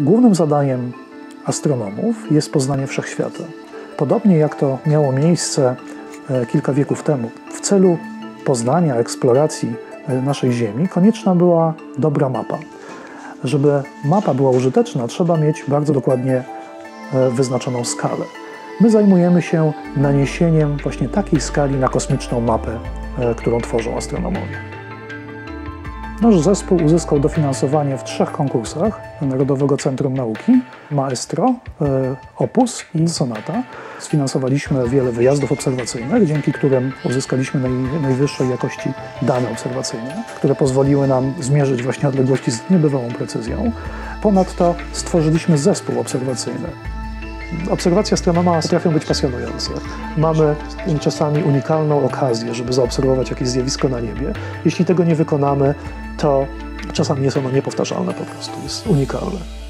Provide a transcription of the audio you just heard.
Głównym zadaniem astronomów jest poznanie wszechświata. Podobnie jak to miało miejsce e, kilka wieków temu, w celu poznania, eksploracji e, naszej Ziemi konieczna była dobra mapa. Żeby mapa była użyteczna, trzeba mieć bardzo dokładnie e, wyznaczoną skalę. My zajmujemy się naniesieniem właśnie takiej skali na kosmiczną mapę, którą tworzą astronomowie. Nasz zespół uzyskał dofinansowanie w trzech konkursach Narodowego Centrum Nauki, Maestro, e, Opus i Sonata. Sfinansowaliśmy wiele wyjazdów obserwacyjnych, dzięki którym uzyskaliśmy naj, najwyższej jakości dane obserwacyjne, które pozwoliły nam zmierzyć właśnie odległości z niebywałą precyzją. Ponadto stworzyliśmy zespół obserwacyjny, Obserwacje astronoma potrafią być pasjonujące. Mamy czasami unikalną okazję, żeby zaobserwować jakieś zjawisko na niebie. Jeśli tego nie wykonamy, to czasami jest ono niepowtarzalne po prostu, jest unikalne.